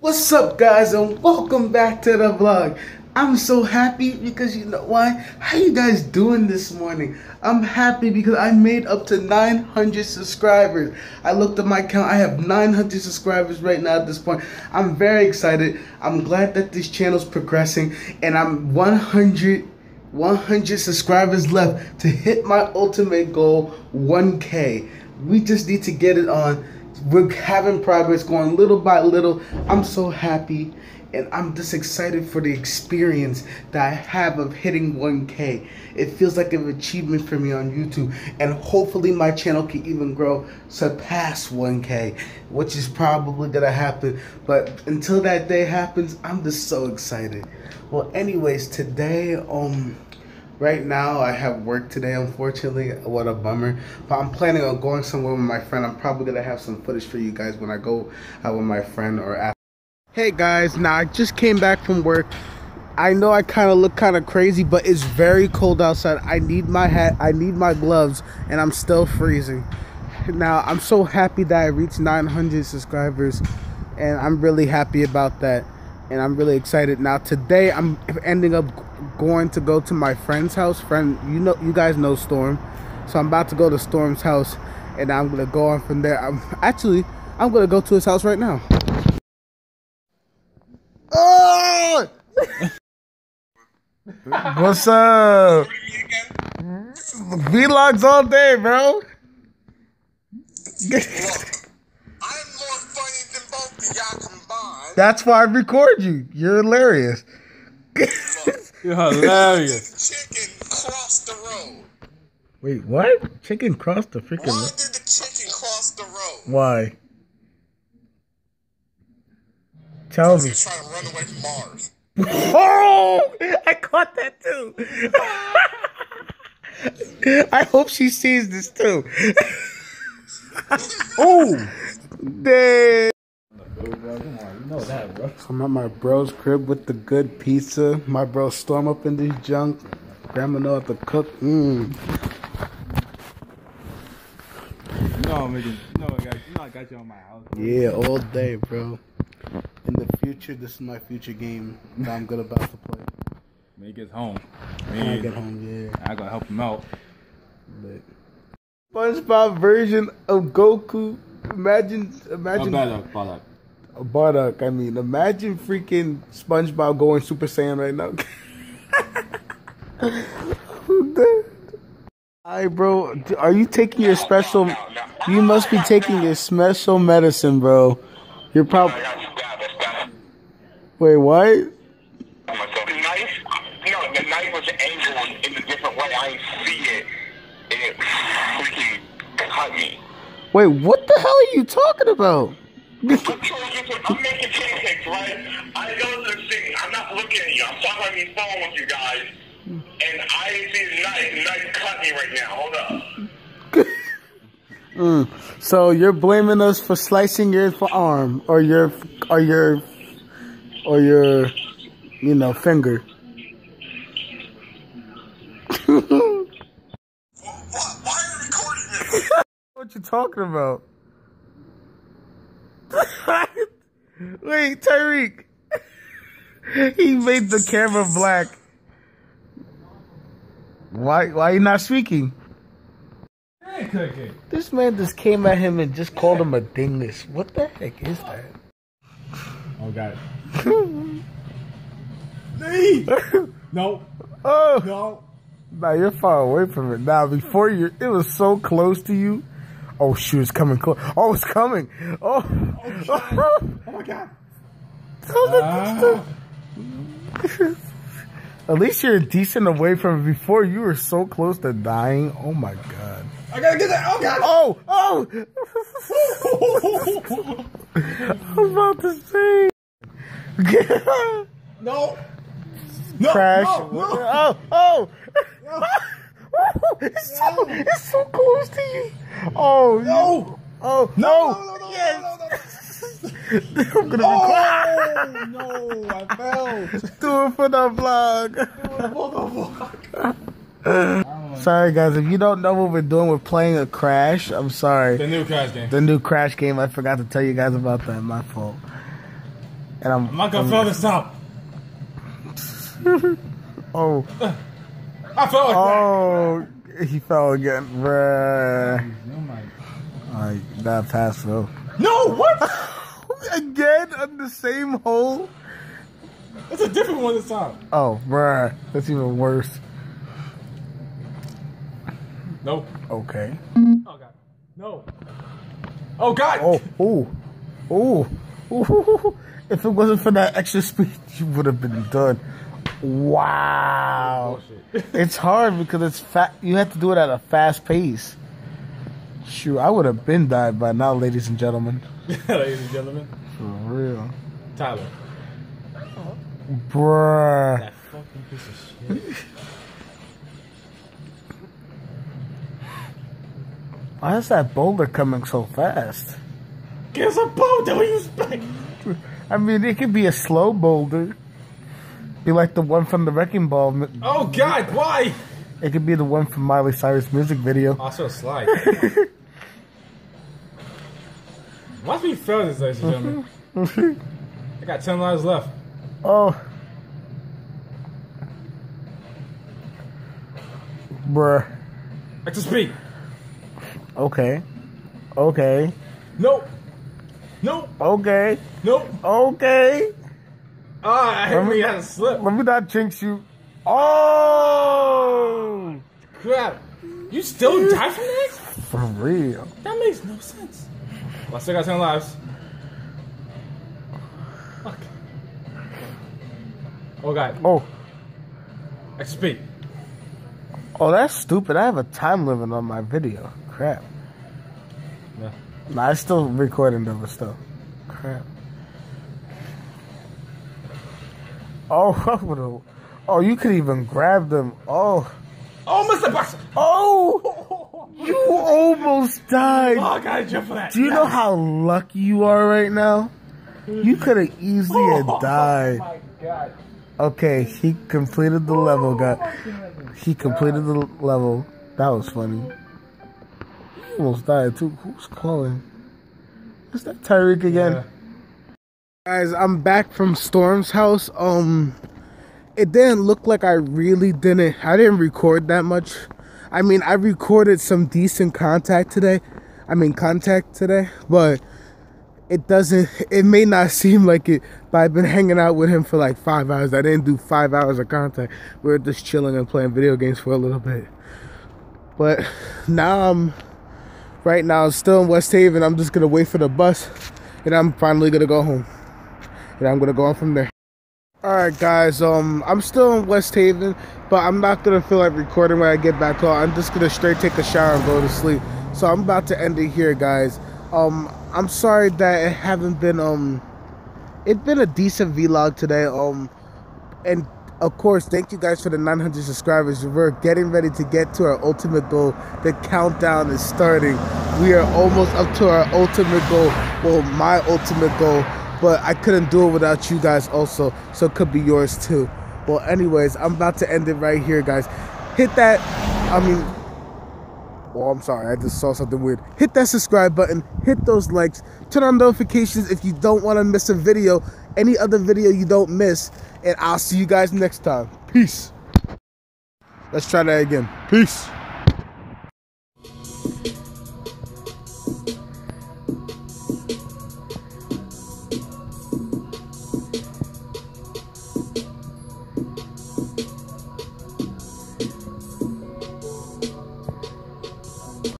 What's up guys and welcome back to the vlog. I'm so happy because you know why? How you guys doing this morning? I'm happy because I made up to 900 subscribers. I looked at my account. I have 900 subscribers right now at this point. I'm very excited. I'm glad that this channel's progressing and I'm 100 100 subscribers left to hit my ultimate goal 1k. We just need to get it on we're having progress going little by little. I'm so happy and I'm just excited for the experience that I have of hitting 1K. It feels like an achievement for me on YouTube, and hopefully my channel can even grow, surpass 1K, which is probably gonna happen. But until that day happens, I'm just so excited. Well, anyways, today, um, Right now, I have work today, unfortunately. What a bummer. But I'm planning on going somewhere with my friend. I'm probably going to have some footage for you guys when I go out with my friend or after. Hey guys, now I just came back from work. I know I kind of look kind of crazy, but it's very cold outside. I need my hat, I need my gloves, and I'm still freezing. Now, I'm so happy that I reached 900 subscribers, and I'm really happy about that. And I'm really excited. Now, today, I'm ending up going to go to my friend's house. Friend, you know, you guys know Storm, so I'm about to go to Storm's house, and I'm gonna go on from there. I'm actually, I'm gonna go to his house right now. Oh! What's up? Vlogs all day, bro. That's why I record you. You're hilarious. You're hilarious. Chicken crossed the road. Wait, what? Chicken crossed the freaking Why did the chicken cross the road? Why? Tell me. He's trying to run away from Mars. Oh! I caught that too. I hope she sees this too. oh! Dang. I'm at my bro's crib with the good pizza. My bro Storm up in this junk. Grandma know how to cook. Mmm. You know I'm making. You know I got. You know I got you on my house. bro. Yeah, all day, bro. In the future, this is my future game that I'm good about to play. When he gets home, When I get home, yeah. I gotta help him out. But SpongeBob version of Goku. Imagine, Oh, imagine better, better. Bardock. Uh, I mean, imagine freaking SpongeBob going Super Saiyan right now. Alright, bro. Are you taking your special? You must be taking your special medicine, bro. You're probably. Wait, what? No. Wait, what the hell are you talking about? I'm making pancakes, right? I go to the city. I'm not looking at you. I'm talking on the phone with you guys. And I see. The knife cut me right now. Hold up. Mm. So you're blaming us for slicing your arm or your or your or your you know finger. what, why are you recording this? what you talking about? Wait, Tyreek. he made the camera black. Why why you not speaking? This man just came at him and just called him a dingus. What the heck is that? Oh, god. Leave. No, Oh, no. nah, you're far away from it. Now, before you, it was so close to you. Oh shoot, it's coming close. Oh, it's coming. Oh, Oh my god. oh, Ah. At least you're decent away from it. Before you were so close to dying. Oh my god. I gotta get that. Oh god. Oh, oh. I was about to say. No. No. Crash. No, no. Oh, oh. It's, so, it's so close to you. Oh, No. Oh, No. no. No. No. Yes. No. No. I'm gonna Oh no! I fell. do it for the vlog. What the fuck? Sorry, guys. If you don't know what we're doing, we're playing a Crash. I'm sorry. The new crash game. The new Crash game. I forgot to tell you guys about that. My fault. and I'm. I'm not gonna fail this time. Oh, uh. I felt like oh, he fell again, bruh. Alright, that pass, bro. No, what? Again on the same hole. It's a different one this time. Oh, bruh, that's even worse. No. Okay. Oh god. No. Oh god. Oh, oh, oh, oh. If it wasn't for that extra speed, you would have been done. Wow. It's hard because it's fat. You have to do it at a fast pace. Shoot, I would have been died by now, ladies and gentlemen. Ladies and gentlemen, For real. Tyler. Bruh. That fucking piece of shit. Why is that boulder coming so fast? Give us a boat that we expect. I mean, it could be a slow boulder. Be like the one from the Wrecking Ball. Oh god, why? It could be the one from Miley Cyrus music video. Also slide. Watch me fail this, ladies and gentlemen. I got 10 lives left. Oh. Bruh. Extra speed. Okay. Okay. Nope. Nope. Okay. Nope. Okay. Ah, I hit me a slip. Let me not jinx you. Oh! Crap. You still die from that? For real. That makes no sense. Well, I still got 10 lives. Fuck. Oh god. Oh. Speed. Oh, that's stupid. I have a time limit on my video. Crap. Yeah. Nah, it's still recording though, but still. Crap. Oh, oh, you could even grab them. Oh, Oh, Mr. Boxer! oh, you almost died. Oh, I gotta jump for that. Do you know how lucky you are right now? You could have easily Oh died. my god. Okay, he completed the level, guy. Oh, he completed the level. That was funny. He almost died too. Who's calling? Is that Tyreek again? Yeah. Guys, I'm back from Storm's house. Um, it didn't look like I really didn't. I didn't record that much. I mean, I recorded some decent contact today. I mean, contact today, but it doesn't. It may not seem like it, but I've been hanging out with him for like five hours. I didn't do five hours of contact. We are just chilling and playing video games for a little bit. But now I'm right now still in West Haven. I'm just gonna wait for the bus, and I'm finally gonna go home. And I'm gonna go on from there. All right, guys. Um, I'm still in West Haven, but I'm not gonna feel like recording when I get back home. I'm just gonna straight take a shower and go to sleep. So I'm about to end it here, guys. Um, I'm sorry that it haven't been um, it's been a decent vlog today. Um, and of course, thank you guys for the 900 subscribers. We're getting ready to get to our ultimate goal. The countdown is starting. We are almost up to our ultimate goal. Well, my ultimate goal, but I couldn't do it without you guys also. So it could be yours too. Well, anyways, I'm about to end it right here, guys. Hit that, I mean, well, I'm sorry, I just saw something weird. Hit that subscribe button, hit those likes, turn on notifications if you don't want to miss a video, any other video you don't miss, and I'll see you guys next time. Peace. Let's try that again. Peace.